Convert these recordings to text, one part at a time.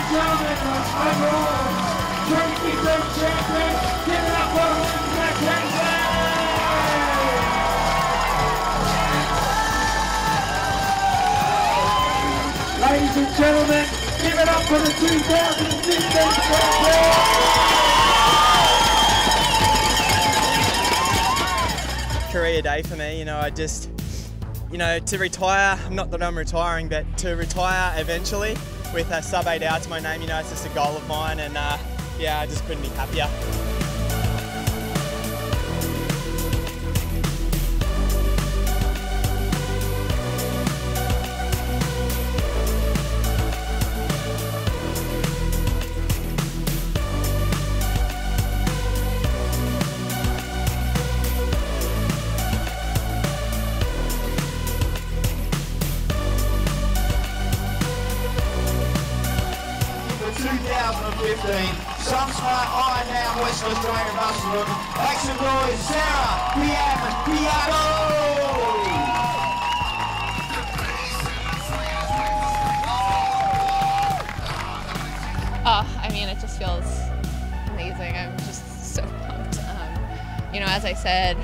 and gentlemen, Give it up for Elizabeth Hensley. Ladies and gentlemen, give it up for the 2016 champion. Career day for me, you know, I just, you know, to retire, not that I'm retiring, but to retire eventually, with a sub 8 hour to my name, you know, it's just a goal of mine and uh, yeah, I just couldn't be happier. 2015 Sunsmart Ironman West Australian Russell Make some noise, Sarah Piam Piano! Oh, I mean, it just feels amazing. I'm just so pumped. Um, you know, as I said,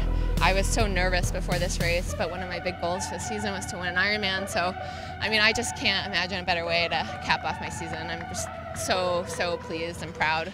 I was so nervous before this race, but one of my big goals this season was to win an Ironman. So, I mean, I just can't imagine a better way to cap off my season. I'm just so, so pleased and proud.